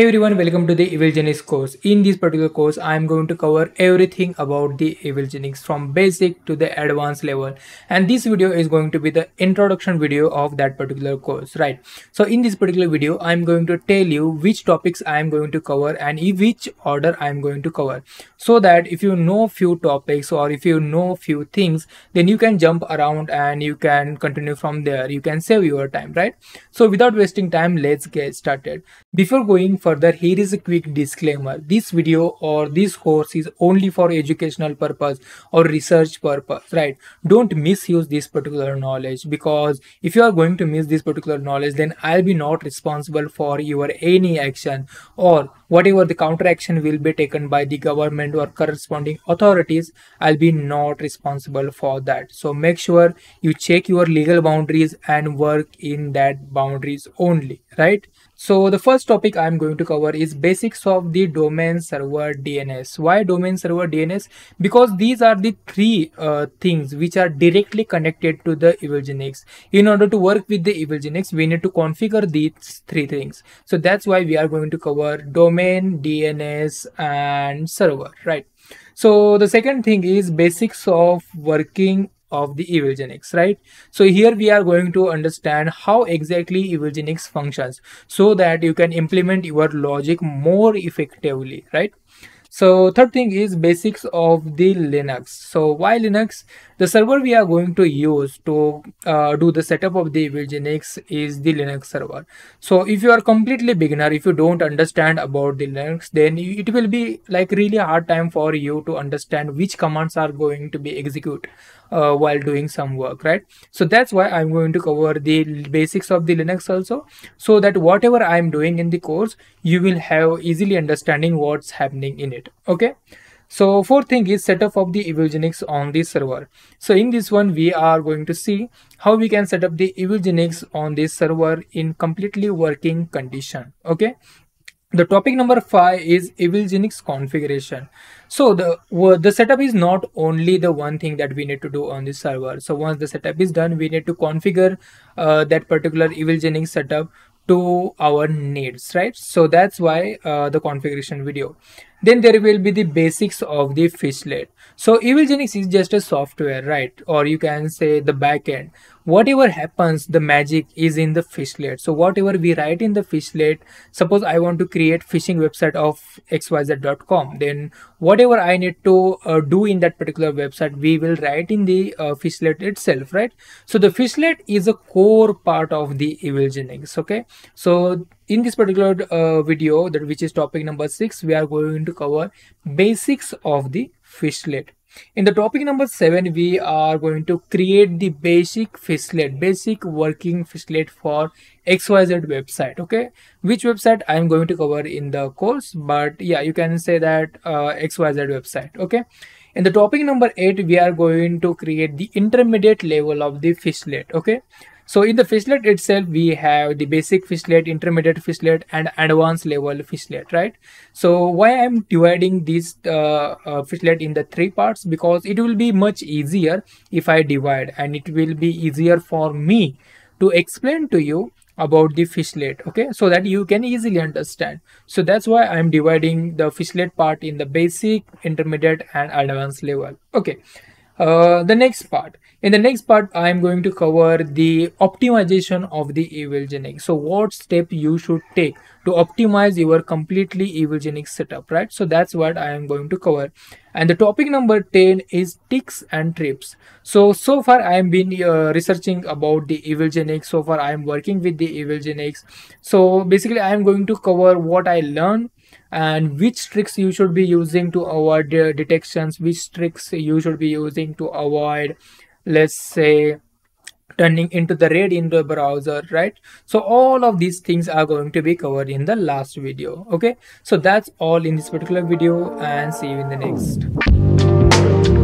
Hey everyone, welcome to the EvilGenix course. In this particular course, I am going to cover everything about the EvilGenix from basic to the advanced level. And this video is going to be the introduction video of that particular course, right? So in this particular video, I am going to tell you which topics I am going to cover and in which order I am going to cover. So that if you know few topics or if you know few things, then you can jump around and you can continue from there. You can save your time, right? So without wasting time, let's get started. Before going further, here is a quick disclaimer. This video or this course is only for educational purpose or research purpose, right? Don't misuse this particular knowledge because if you are going to miss this particular knowledge, then I'll be not responsible for your any action or whatever the counter action will be taken by the government or corresponding authorities i'll be not responsible for that so make sure you check your legal boundaries and work in that boundaries only right so the first topic I'm going to cover is basics of the domain server DNS. Why domain server DNS? Because these are the three uh, things which are directly connected to the EvilGenix. In order to work with the EvilGenix, we need to configure these three things. So that's why we are going to cover domain, DNS and server, right? So the second thing is basics of working of the EvilGenix, right? So here we are going to understand how exactly EvilGenix functions so that you can implement your logic more effectively, right? So third thing is basics of the Linux. So why Linux? The server we are going to use to uh, do the setup of the EvilGenix is the Linux server. So if you are completely beginner, if you don't understand about the Linux, then it will be like really hard time for you to understand which commands are going to be execute uh, while doing some work, right? So that's why I'm going to cover the basics of the Linux also, so that whatever I'm doing in the course, you will have easily understanding what's happening in it, okay? So fourth thing is setup of the EvilGenix on the server. So in this one, we are going to see how we can set up the EvilGenix on this server in completely working condition. Okay. The topic number five is EvilGenix configuration. So the the setup is not only the one thing that we need to do on this server. So once the setup is done, we need to configure uh, that particular EvilGenix setup to our needs, right? So that's why uh, the configuration video. Then there will be the basics of the fishlet. So EvilGenix is just a software, right? Or you can say the backend. Whatever happens, the magic is in the fishlet. So whatever we write in the fishlet, suppose I want to create phishing website of xyz.com, then whatever I need to uh, do in that particular website, we will write in the uh, fishlet itself, right? So the fishlet is a core part of the EvilGenix, okay? So in this particular uh, video that which is topic number six we are going to cover basics of the fishlet. In the topic number seven we are going to create the basic fishlet basic working fishlet for xyz website okay? Which website i am going to cover in the course but yeah you can say that uh, xyz website okay? In the topic number 8 we are going to create the intermediate level of the fishlet okay so in the fishlet itself, we have the basic fishlet, intermediate fishlet, and advanced level fishlet, right? So why I'm dividing this uh, uh, fishlet in the three parts? Because it will be much easier if I divide and it will be easier for me to explain to you about the fishlet okay so that you can easily understand so that's why i'm dividing the fishlet part in the basic intermediate and advanced level okay uh, the next part. In the next part i am going to cover the optimization of the EvilGenix so what step you should take to optimize your completely EvilGenix setup right? So that's what i am going to cover. And the topic number 10 is ticks and trips so so far i am been uh, researching about the EvilGenix so far i am working with the EvilGenix so basically i am going to cover what i learned and which tricks you should be using to avoid uh, detections? Which tricks you should be using to avoid let's say turning into the red in the browser right? So all of these things are going to be covered in the last video okay? So that's all in this particular video and see you in the next